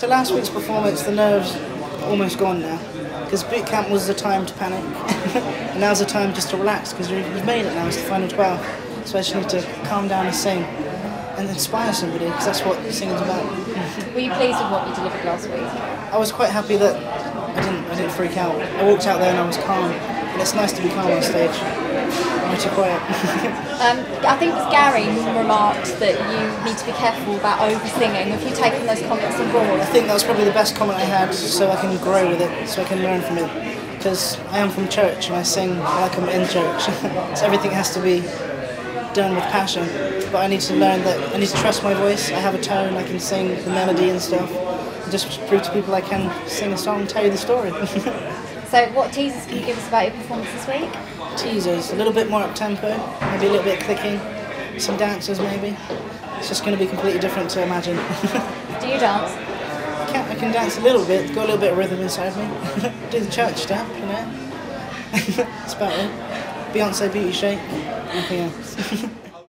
after last week's performance, the nerves almost gone now. Because boot camp was the time to panic, and now's the time just to relax. Because we've made it now. It's the final twelve, so I just need to calm down and sing, and inspire somebody. Because that's what singing's about. Were you pleased with what you delivered last week? I was quite happy that I didn't I didn't freak out. I walked out there and I was calm. And it's nice to be calm on stage. I'm too quiet. Um, I think it was Gary who remarked that you need to be careful about over singing. Have you taken those comments on board? I think that was probably the best comment I had, so I can grow with it, so I can learn from it. Because I am from church and I sing like I'm in church, so everything has to be done with passion. But I need to learn that I need to trust my voice. I have a tone, I can sing the melody and stuff. And just prove to people I can sing a song, and tell you the story. So, what teasers can you give us about your performance this week? Teasers, a little bit more up tempo, maybe a little bit clicking, some dancers maybe. It's just going to be completely different to imagine. Do you dance? I can, I can dance a little bit, got a little bit of rhythm inside me. Do the church step, you know. That's about it. Beyonce beauty shake, nothing else.